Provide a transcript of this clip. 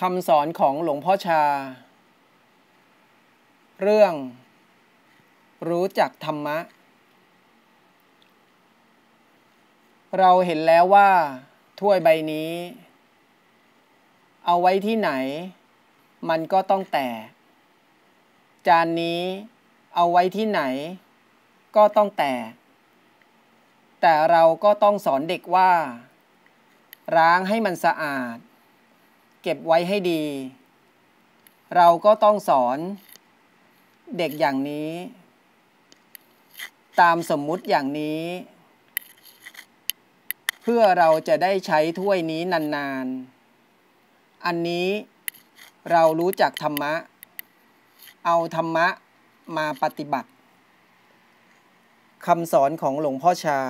คำสอนของหลวงพ่อชา เรื่อง รู้จักธรรมะ เราเห็นแล้วว่า ถ้วยใบนี้ เอาไว้ที่ไหน มันก็ต้องแตก จานนี้เอาไว้ที่ไหน ก็ต้องแตก แต่เราก็ต้องสอนเด็กว่าล้างให้มันสะอาด เก็บไว้ให้ดี เราก็ต้องสอนเด็กอย่างนี้ ตามสมมุติอย่างนี้ เพื่อเราจะได้ใช้ถ้วยนี้นานๆ อันนี้เรารู้จักธรรมะ เอาธรรมะมาปฏิบัติคำสอนของหลวงพ่อชา